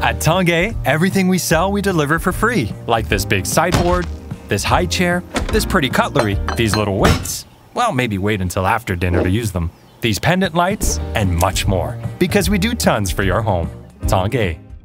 At Tanguay, everything we sell we deliver for free, like this big sideboard, this high chair, this pretty cutlery, these little weights. Well, maybe wait until after dinner to use them. These pendant lights, and much more. Because we do tons for your home. Tanguay.